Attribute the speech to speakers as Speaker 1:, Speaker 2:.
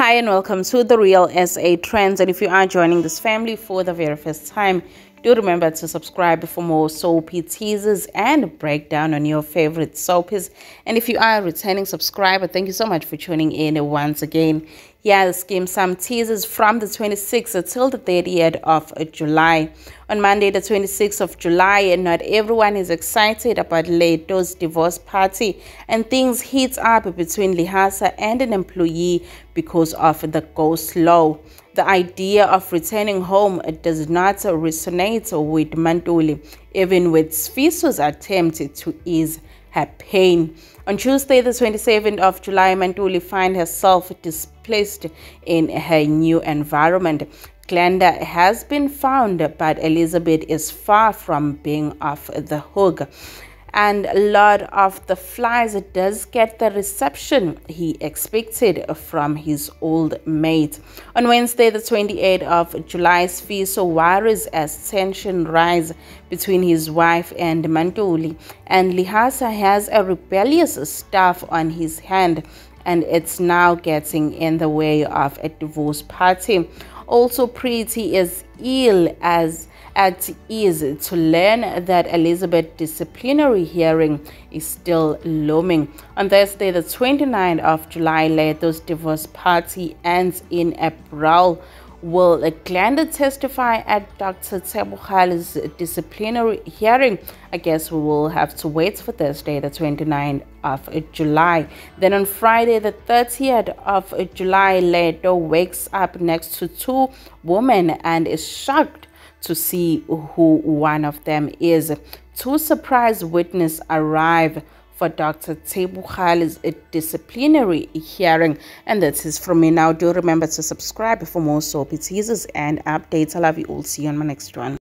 Speaker 1: Hi and welcome to the Real SA Trends. And if you are joining this family for the very first time, do remember to subscribe for more soapy teasers and breakdown on your favorite soapies. And if you are a returning subscriber, thank you so much for tuning in once again. Here's Skeem Saam teasers from the 26th until the 30th of July. On Monday, the 26th of July, and not everyone is excited about Leeto's divorce party, and things heat up between Lehasa and an employee because of the ghost law. The idea of returning home does not resonate with Mantuli, even with Sfiso's attempt to ease her pain. On Tuesday, the 27th of July, Mantuli finds herself displaced in her new environment. Glenda has been found, but Elizabeth is far from being off the hook and a lot of the flies does get the reception he expected from his old mate. On Wednesday, the 28th of July, Sfiso worries as tension rise between his wife and Mantuli, and Lehasa has a rebellious staff on his hand and it's now getting in the way of a divorce party. Also, Pretty is ill as at ease to learn that Elizabeth disciplinary hearing is still looming. On Thursday, the 29th of July, Leeto's divorce party ends in a brawl. Will Glenda testify at Dr. Tebogal's disciplinary hearing? I guess we will have to wait for Thursday, the 29th of July. Then on Friday, the 30th of July, Leeto wakes up next to two women and is shocked to see who one of them is. Two surprise witnesses arrive for Dr. Tebukhali's disciplinary hearing. And that is from me now. Do remember to subscribe for more soapy teasers and updates. I love you all. See you on my next one.